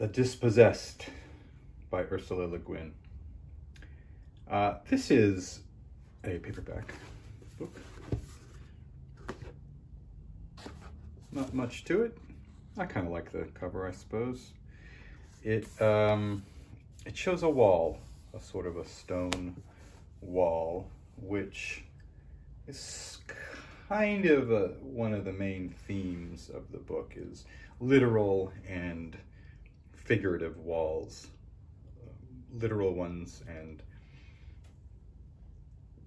The Dispossessed by Ursula Le Guin. Uh, this is a paperback book. Not much to it. I kind of like the cover, I suppose. It um, it shows a wall, a sort of a stone wall, which is kind of a, one of the main themes of the book is literal and figurative walls, literal ones and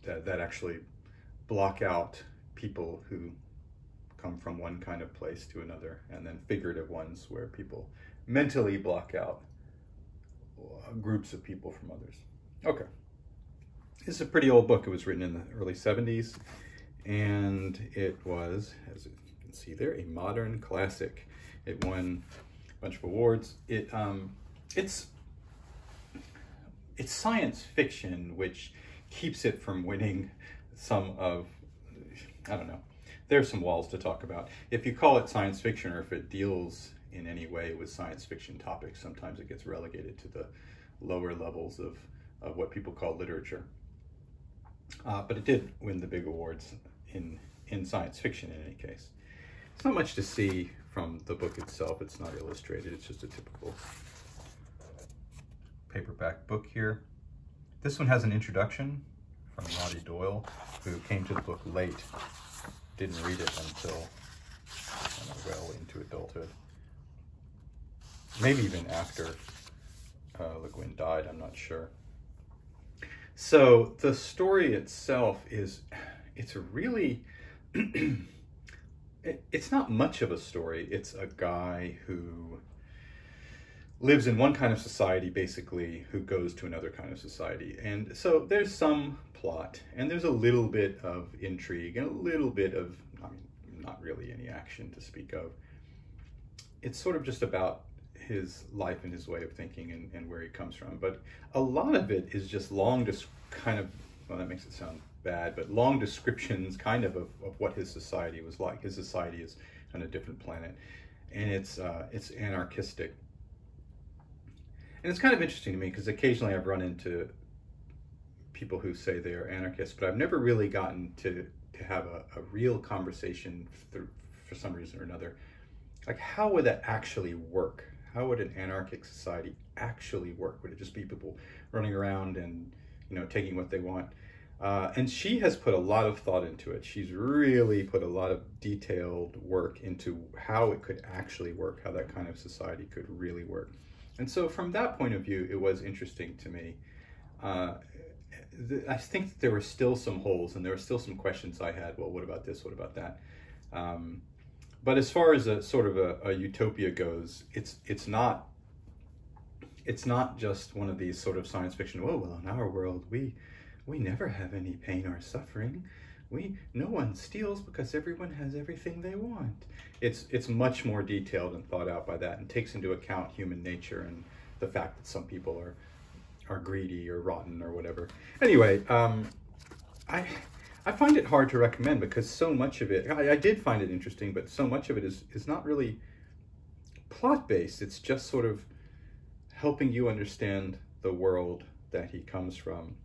that, that actually block out people who come from one kind of place to another, and then figurative ones where people mentally block out uh, groups of people from others. Okay. This is a pretty old book. It was written in the early 70s, and it was, as you can see there, a modern classic. It won bunch of awards. It um, it's it's science fiction, which keeps it from winning some of I don't know there's some walls to talk about. If you call it science fiction or if it deals in any way with science fiction topics, sometimes it gets relegated to the lower levels of, of what people call literature. Uh, but it did win the big awards in, in science fiction in any case. It's not much to see from the book itself. It's not illustrated. It's just a typical paperback book here. This one has an introduction from Lottie Doyle, who came to the book late didn't read it until well into adulthood. Maybe even after uh, Le Guin died, I'm not sure. So the story itself is, it's a really, it, it's not much of a story. It's a guy who lives in one kind of society, basically, who goes to another kind of society. And so there's some plot, and there's a little bit of intrigue and a little bit of, I mean, not really any action to speak of. It's sort of just about his life and his way of thinking and, and where he comes from. But a lot of it is just long, just kind of, well, that makes it sound bad, but long descriptions kind of, of of what his society was like. His society is on a different planet, and it's uh, it's anarchistic. And it's kind of interesting to me because occasionally I've run into people who say they are anarchists, but I've never really gotten to to have a, a real conversation for, for some reason or another. Like, how would that actually work? How would an anarchic society actually work? Would it just be people running around and you know taking what they want? Uh, and she has put a lot of thought into it. She's really put a lot of detailed work into how it could actually work, how that kind of society could really work. And so, from that point of view, it was interesting to me. Uh, I think that there were still some holes and there were still some questions I had. Well, what about this? What about that? Um, but as far as a sort of a, a, utopia goes, it's it's not it's not just one of these sort of science fiction. Oh well, in our world, we we never have any pain or suffering. We no one steals because everyone has everything they want. It's it's much more detailed and thought out by that, and takes into account human nature and the fact that some people are are greedy or rotten or whatever. Anyway, um, I I find it hard to recommend because so much of it I, I did find it interesting, but so much of it is is not really plot based. It's just sort of helping you understand the world that he comes from.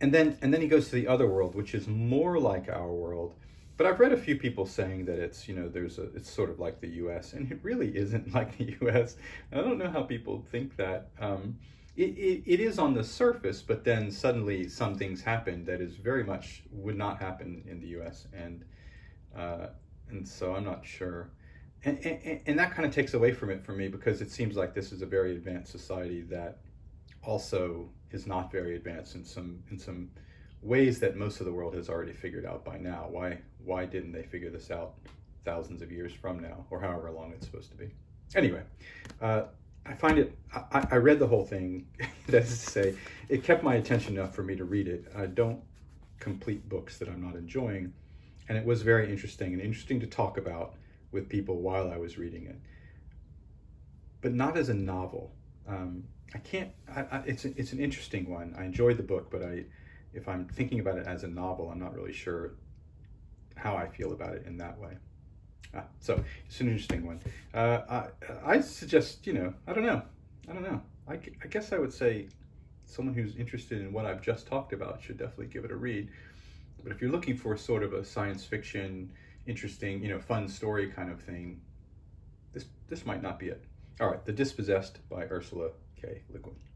And then and then he goes to the other world, which is more like our world. But I've read a few people saying that it's you know there's a it's sort of like the U.S. and it really isn't like the U.S. I don't know how people think that. Um, it, it, it is on the surface, but then suddenly some things happen that is very much would not happen in the U.S. and uh, and so I'm not sure, and, and, and that kind of takes away from it for me because it seems like this is a very advanced society that also is not very advanced in some in some ways that most of the world has already figured out by now. Why why didn't they figure this out thousands of years from now, or however long it's supposed to be? Anyway, uh, I find it, I, I read the whole thing, that is to say, it kept my attention enough for me to read it. I don't complete books that I'm not enjoying. And it was very interesting and interesting to talk about with people while I was reading it. But not as a novel. Um, I can't, I, I, it's, a, it's an interesting one. I enjoyed the book, but I, if I'm thinking about it as a novel, I'm not really sure how I feel about it in that way. Ah, so it's an interesting one. Uh, I, I suggest, you know, I don't know. I don't know. I, I guess I would say someone who's interested in what I've just talked about should definitely give it a read. But if you're looking for sort of a science fiction, interesting, you know, fun story kind of thing, this this might not be it. All right, The Dispossessed by Ursula Le Guin.